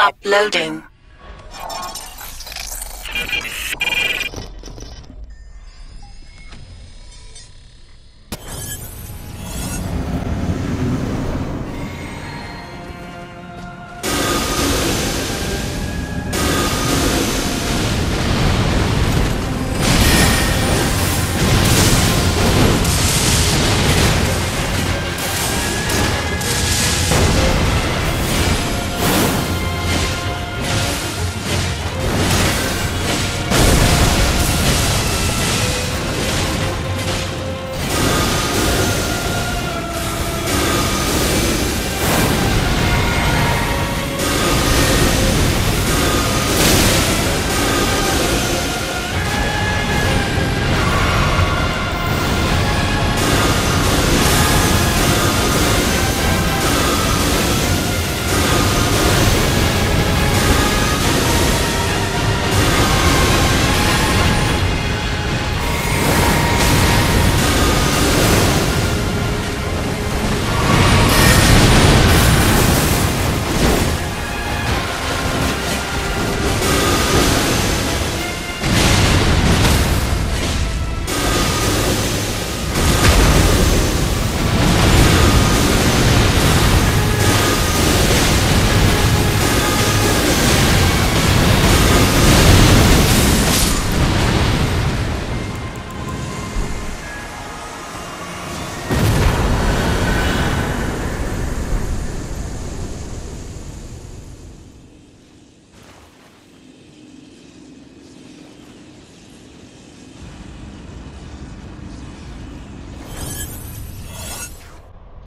Uploading.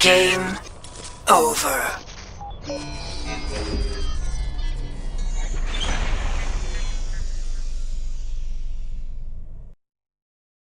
Game over.